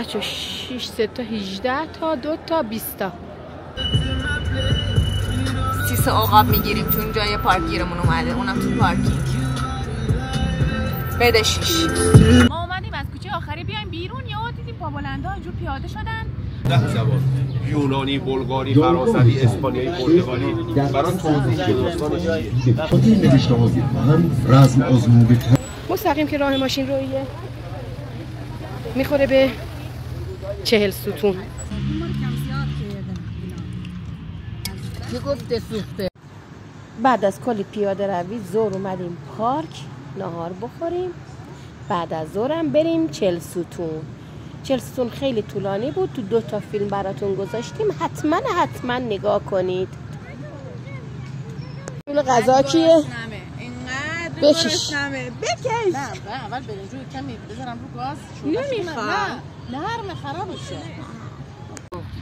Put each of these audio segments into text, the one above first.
بچه 6 3 تا 18 تا 2 تا 20 تا. سیس عقاب می‌گیریم چون جای پارک گیرمون اومده اونم تو پارکینگ. بده شیش. ما اومدیم از کوچه آخری بیایم بیرون یا دیدیم پابلندا اینجور پیاده شدن. ده زبان یونانی، بلغاری، فرانسوی، اسپانیایی، پرتغالی. برای توضیح آزموده مستقیم که راه ماشین رویه. می‌خوره به چهل ستون. بعد از کلی پیاده روی زور اومدیم پارک نهار بخوریم. بعد از ظهرم بریم چل ستون. چل ستون خیلی طولانی بود تو دو تا فیلم براتون گذاشتیم. حتما حتما نگاه کنید. فیلم غذا کیه؟ بکش. بکش. نه اول برنجو کمی بذارم رو گاز. نمی‌خوام. نه نرم خراب بشه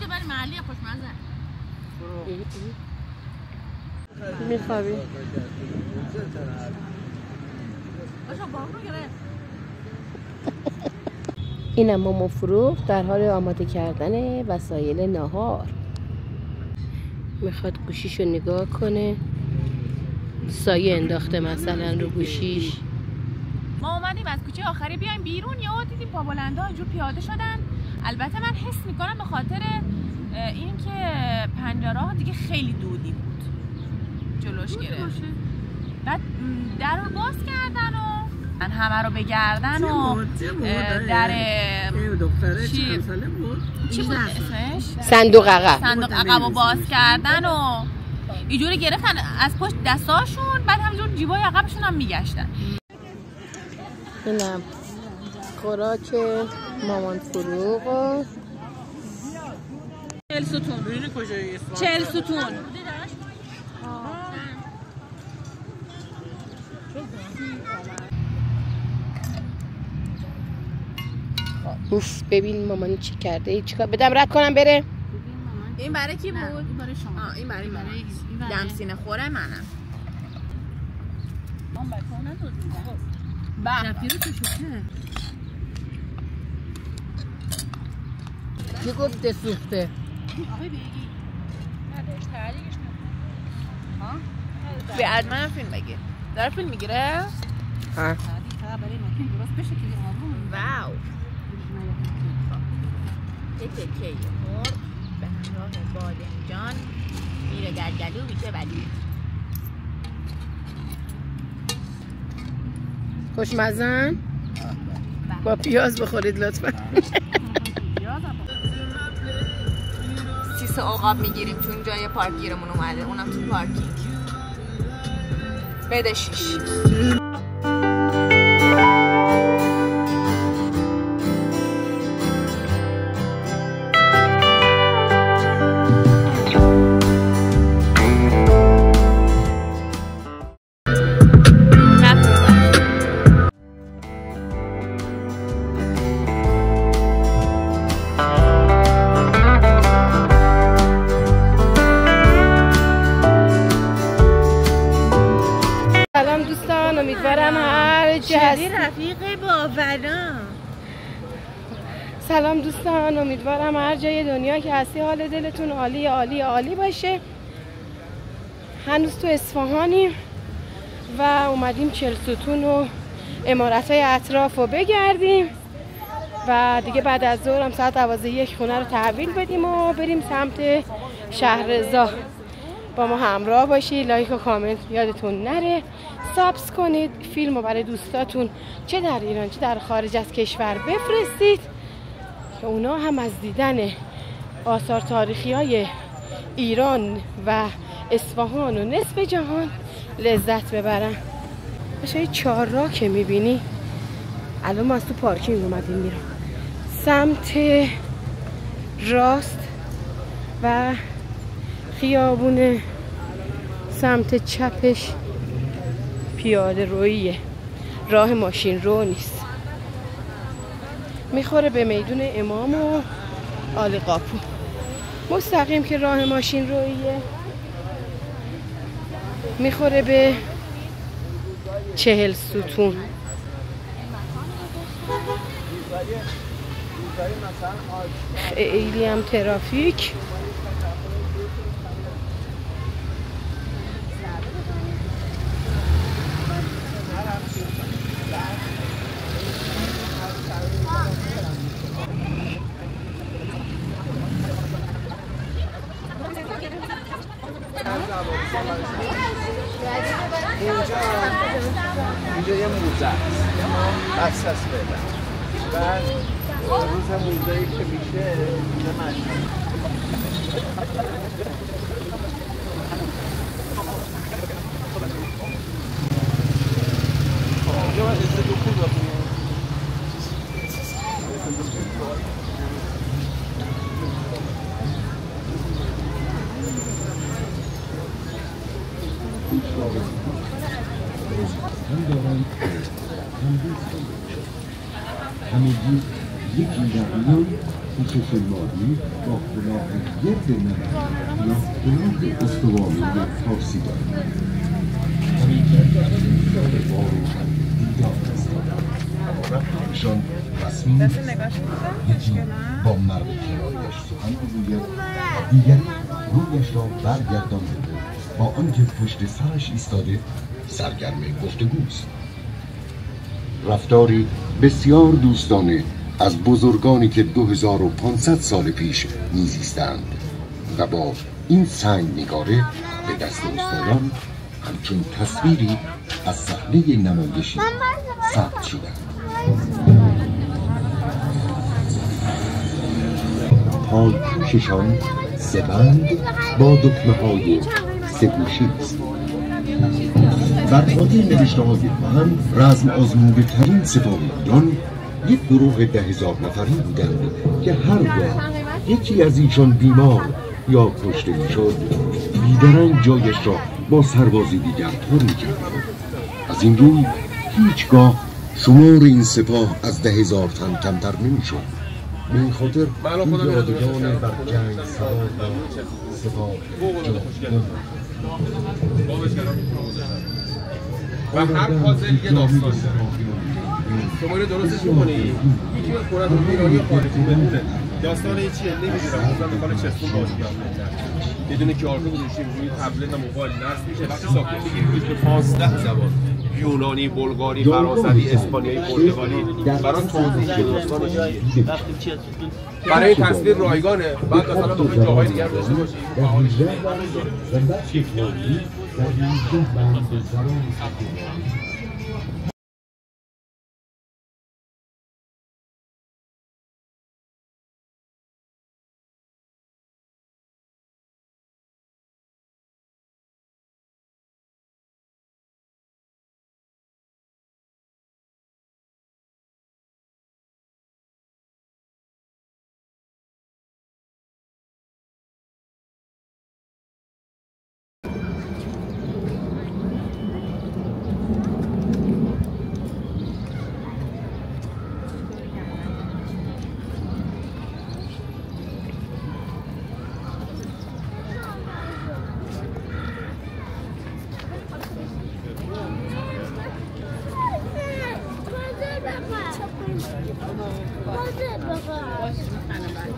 تو برای محلی خوشمزه میخوابی؟ اینم ماما فروغ در حال آماده کردن وسایل نهار. می‌خواد گوشیشو نگاه کنه. سایه انداخته مثلا رو گوشیش. ما اومدیم از کوچه آخری بیایم بیرون. یا دیدیم پابلندا اینجور پیاده شدن. البته من حس می‌کنم به خاطر اینکه پنجره ها دیگه خیلی دودی بود. جلوش گرفت. بعد در رو باز کردن و من همه رو بگردن و در چی؟ چی بود اسمش؟ صندوق عقب. صندوق عقب رو باز کردن و اینجوری گرفتن. از پشت دستاشون بعد همجور جیبای عقبشون هم میگشتن. اینم خوراک مامان فروغ و چل ستون. چل ستون. اوف ببین مامان چی کرده چیکار بدم رد کنم بره. این برای کی بود؟ این برای شما. آه این برای من برای- دمسینه خوره منم. تو شوکه کی گفته سوخته؟ به از منم فیلم بگیر. داره فیلم می‌گیره؟ ها. فقط برای مکین درست بشه که آروم. واو. یه تکه مرغ به همراه بادمجان میره در گلو میشه ولی. خوشمزن؟ با پیاز بخورید لطفا. سیس عقاب می‌گیریم چون جای پارک گیرمون اومده اونم تو پارکینگ. بده شیش. باورا سلام دوستان امیدوارم هر جای دنیا که هستی حال دلتون عالی عالی عالی باشه. هنوز تو اصفهانیم و اومدیم چلستون و امارت های اطراف رو بگردیم و دیگه بعد از ظهرم ساعت دوازده یک خونه رو تحویل بدیم و بریم سمت شهرزا با ما همراه باشی. لایک و کامنت یادتون نره. سابس کنید. فیلم رو برای دوستاتون چه در ایران چه در خارج از کشور بفرستید که اونا هم از دیدن آثار تاریخی های ایران و اصفهان و نصف جهان لذت ببرن. باشه چهار راه که می‌بینی. الان ما از تو پارکینگ اومدیم میرم سمت راست و خیابون سمت چپش پیاده رویه راه ماشین رو نیست. می‌خوره به میدون امام و آل قاپو. مستقیم که راه ماشین رویه می‌خوره به چهل ستون. خیلی هم ترافیک اینجا یه موزه است هست فعلا بعد روز موزه که میشه موزه مجموعه اینجا باید اسم دو خوب بخونیم. هم دارند هم دوست همگی یکی در میان مادی با نمک یا کلاه استوانه فارسی هستند رفتارشان رسمی نیست یکی با مرد کنایش سخن دیگری رویش را برگردانده با آنکه پشت سرش ایستاده سرگرم گفتگوست رفتاری بسیار دوستانه از بزرگانی که 2500 سال پیش میزیستند و با این سنگ نگاره به دست استادان همچون تصویری از صحنه نمایشی ثبت شدند. پای پوششان سبند با دکمه های سگوشی است. بر خاطر نوشته های من رزم آزموده ترین سپاهیان یک گروه ده هزار نفری بودند که هرگاه یکی از ایشان بیمار یا کشته می‌شد بیدرنگ جایش را با سربازی دیگر پر می‌کرد از این روی هیچگاه شمار این سپاه از ده هزار تن کمتر نمی‌شد. به این خاطر من این یادگان بر جنگ سوار و سپاه و هر پازل یه داستان. شما اینو درستش می‌کنی. یکی از قرآن ایرانی خارجی بمونه داستان این چیه نمی‌دونم. مثلا دکان چسبون باشه یه دونه کیارکو گذاشتیم روی تبلت و موبایل نصب میشه. وقتی ساکن می‌گیری به 15 زبان. یونانی، بلغاری، فرانسوی، اسپانیایی، پرتغالی. برای توضیح داستان چیه؟ برای تصویر رایگانه. بعد مثلا بخوای جاهای دیگر داشته باشی معالش هجده و بخش مالی در هجده بند زبان سخنرانی فرسته خب نقشه رو خود شما می‌زنی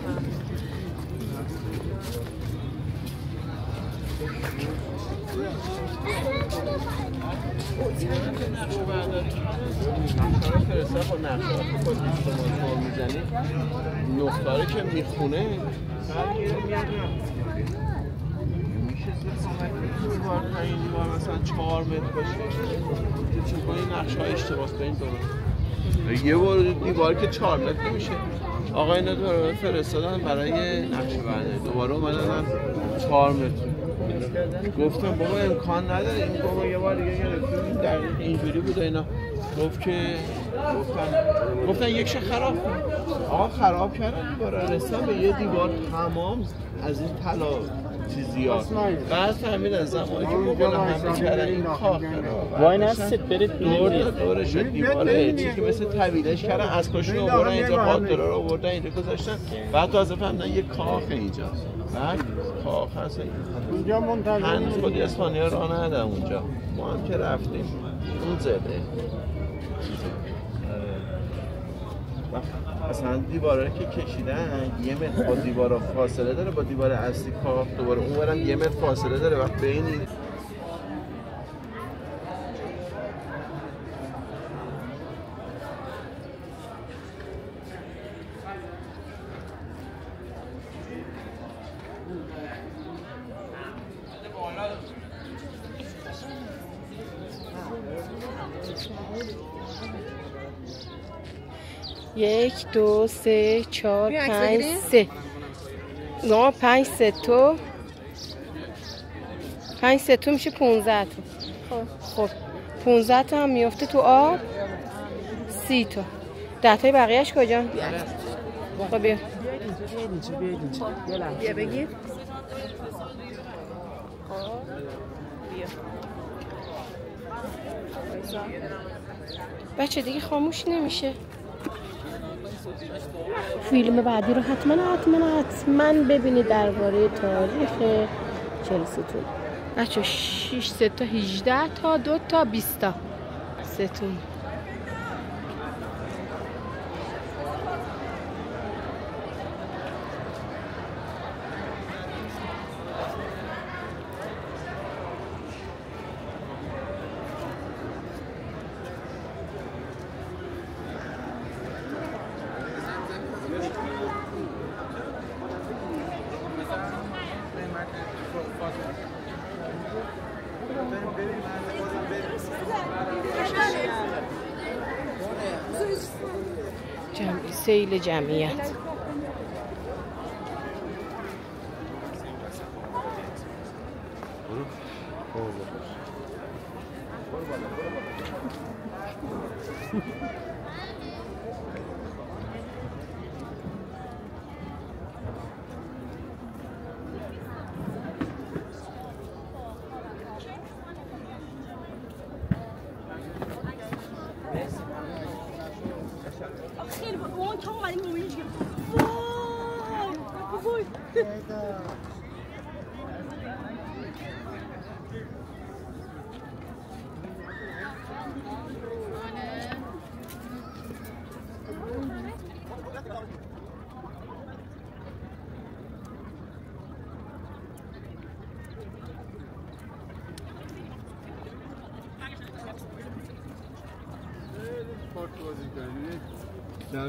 نقطه که می‌خونه دیوار پنج دیوار مثلا چهار باشه چون این نقشه های این یه بار دیوار که چهار متر نمیشه آقا اینا فرستادن برای نقشه برداری دوباره اومدن چهار متر. گفتم بابا امکان نداره. این بابا یه بار دیگه گرفتیم در اینجوری بود اینا. گفت که گفتن گفتن یک شه خراب آقا خراب کردن رسیدن به یه دیوار تمام از این طلا چیزیات بعد فهمیدن زمانی که بابا همه کردن این کاخ وای نستید برید دور دورش دیواره چیزی که مثل طویلش کردن از کاشون آوردن اینجا خاطره رو آوردن اینجا گذاشتن. بعد تازه فهمیدن یه کاخ اینجا. بعد کاخ هست. اینجا منتظر هنوز خود اسپانیا راه ندم اونجا. ما هم که رفتیم. اون زده. مثلا دیواره که کشیدن یه متر با دیوار فاصله داره با دیوار اصلی کاخ دوباره. اونورم یه متر فاصله داره. وقت بین یک دو سه چهار پنج سه. نه پنج سه تو. پنج سه تو میشه پونزه تو. خب. پونزه تا هم میفته تو آب. سی تا. دفعه بقیهش کجا؟ خب بیا. بیا بگیر. بچه دیگه خاموش نمیشه. فیلم بعدی رو حتما حتما حتما ببینید درباره تاریخ چلستون. بچه 6 سه تا 18 تا دو تا 20 تا. ستون جمعی سیل جمعیت. در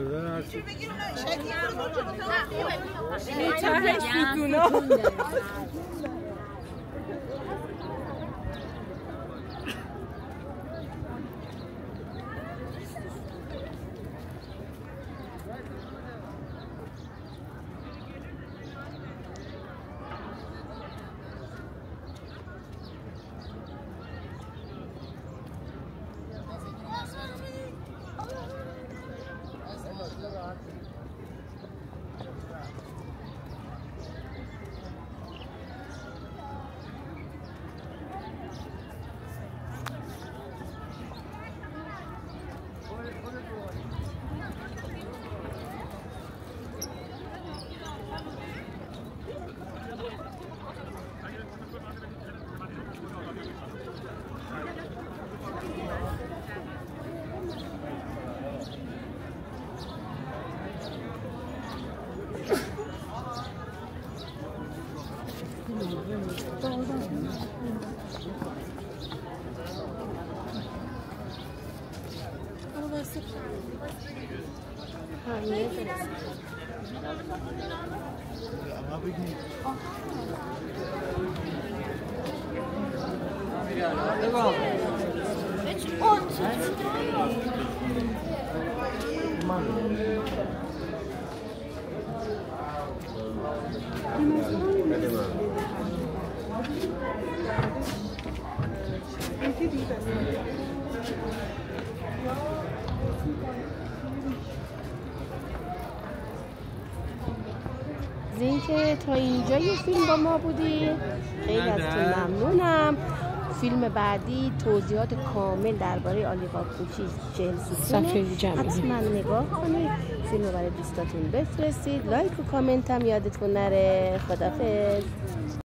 از اینکه تا اینجا یه فیلم با ما بودی. خیلی ازتون ممنونم. فیلم بعدی توضیحات کامل درباره آلیقا کوچی صفحه جمعی. حتما نگاه کنید. فیلم رو برای دوستاتون بفرستید. لایک و کامنت هم یادتون نره. خدافظ